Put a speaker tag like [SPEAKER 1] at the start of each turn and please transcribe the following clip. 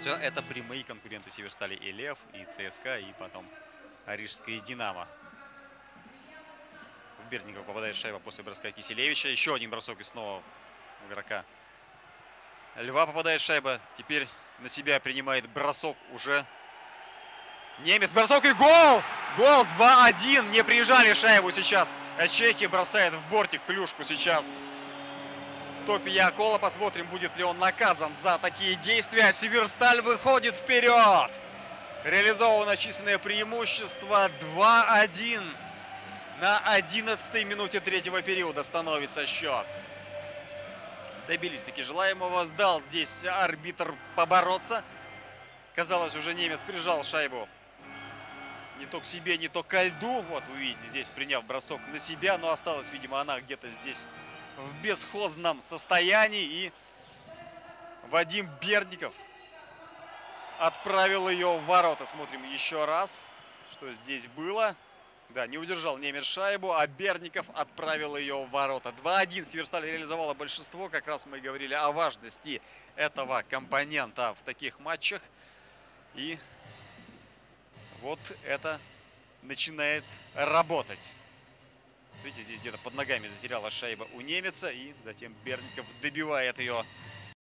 [SPEAKER 1] Все это прямые конкуренты Северстали и Лев, и ЦСКА, и потом Рижская Динамо. В Бердников попадает шайба после броска Киселевича. Еще один бросок и снова игрока Льва попадает шайба. Теперь на себя принимает бросок уже немец. Бросок и гол! Гол 2-1. Не приезжали шайбу сейчас. Чехия бросает в бортик клюшку сейчас. Топи Якола. Посмотрим, будет ли он наказан за такие действия. Северсталь выходит вперед. Реализовано численное преимущество 2-1. На 11 минуте третьего периода становится счет. Добились таки желаемого. Сдал здесь арбитр побороться. Казалось, уже немец прижал шайбу не то к себе, не то ко льду. Вот вы видите, здесь приняв бросок на себя, но осталась, видимо, она где-то здесь в бесхозном состоянии. И Вадим Бердников отправил ее в ворота. Смотрим еще раз, что здесь было. Да, не удержал немец шайбу, а Берников отправил ее в ворота. 2-1 Северсталь реализовала большинство. Как раз мы говорили о важности этого компонента в таких матчах. И вот это начинает работать. Где-то под ногами затеряла шайба у немеца. И затем Берников добивает ее